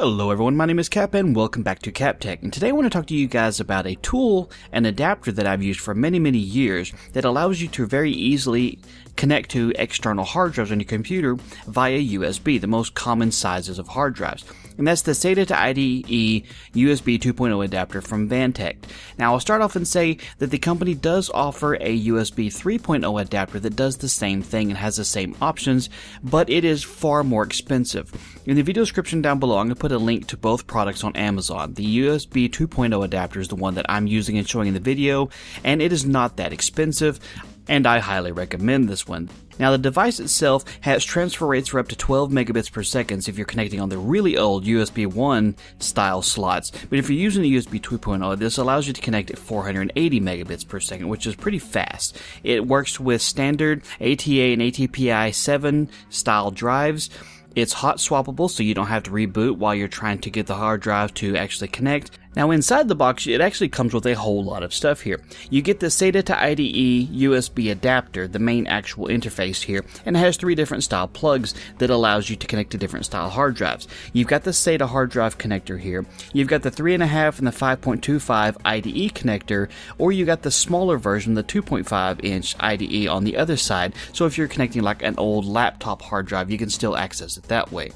Hello everyone, my name is Capp and welcome back to CappTech and today I want to talk to you guys about a tool, an adapter that I've used for many many years that allows you to very easily connect to external hard drives on your computer via USB, the most common sizes of hard drives. And that's the SATA to IDE USB 2.0 adapter from Vantec. Now I'll start off and say that the company does offer a USB 3.0 adapter that does the same thing and has the same options, but it is far more expensive. In the video description down below, I'm going to put a link to both products on Amazon. The USB 2.0 adapter is the one that I'm using and showing in the video, and it is not that expensive and I highly recommend this one. Now, the device itself has transfer rates for up to 12 megabits per second if you're connecting on the really old USB 1 style slots, but if you're using the USB 2.0, this allows you to connect at 480 megabits per second, which is pretty fast. It works with standard ATA and ATAPI 7 style drives. It's hot swappable, so you don't have to reboot while you're trying to get the hard drive to actually connect. Now inside the box, it actually comes with a whole lot of stuff here. You get the SATA to IDE USB adapter, the main actual interface here, and it has three different style plugs that allows you to connect to different style hard drives. You've got the SATA hard drive connector here, you've got the 3.5 and the 5.25 IDE connector, or you got the smaller version, the 2.5 inch IDE on the other side, so if you're connecting like an old laptop hard drive, you can still access it that way.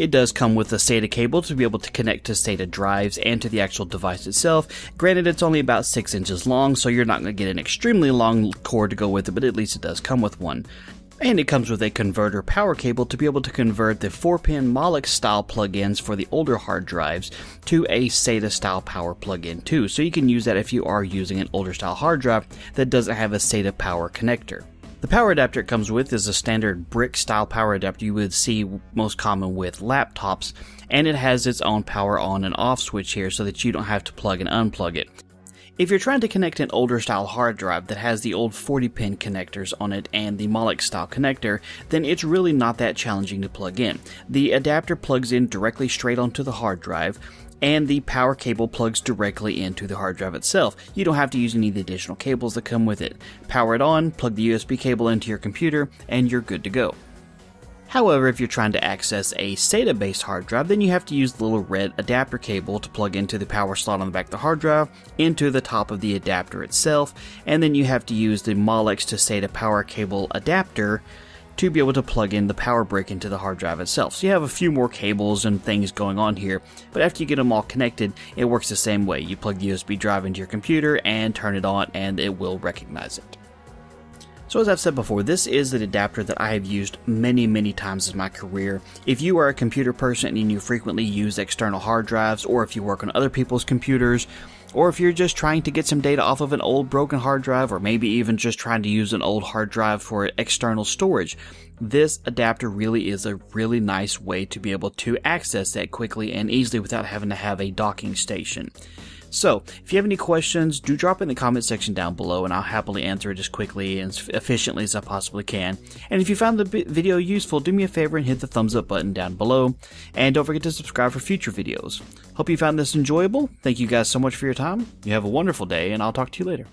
It does come with a SATA cable to be able to connect to SATA drives and to the actual device itself. Granted, it's only about 6 inches long, so you're not going to get an extremely long cord to go with it, but at least it does come with one. And it comes with a converter power cable to be able to convert the 4-pin Molex style plug-ins for the older hard drives to a SATA style power plug-in too. So you can use that if you are using an older style hard drive that doesn't have a SATA power connector. The power adapter it comes with is a standard brick style power adapter you would see most common with laptops, and it has its own power on and off switch here so that you don't have to plug and unplug it. If you're trying to connect an older style hard drive that has the old 40 pin connectors on it and the Molex style connector, then it's really not that challenging to plug in. The adapter plugs in directly straight onto the hard drive, and the power cable plugs directly into the hard drive itself. You don't have to use any of the additional cables that come with it. Power it on, plug the USB cable into your computer, and you're good to go. However, if you're trying to access a SATA based hard drive, then you have to use the little red adapter cable to plug into the power slot on the back of the hard drive, into the top of the adapter itself, and then you have to use the Molex to SATA power cable adapter to be able to plug in the power brick into the hard drive itself. So you have a few more cables and things going on here, but after you get them all connected, it works the same way. You plug the USB drive into your computer and turn it on and it will recognize it. So as I've said before, this is an adapter that I have used many, many times in my career. If you are a computer person and you frequently use external hard drives, or if you work on other people's computers, or if you're just trying to get some data off of an old broken hard drive, or maybe even just trying to use an old hard drive for external storage, this adapter really is a really nice way to be able to access that quickly and easily without having to have a docking station. So, if you have any questions, do drop in the comment section down below and I'll happily answer it as quickly and as efficiently as I possibly can. And if you found the video useful, do me a favor and hit the thumbs up button down below. And don't forget to subscribe for future videos. Hope you found this enjoyable. Thank you guys so much for your time. You have a wonderful day, and I'll talk to you later.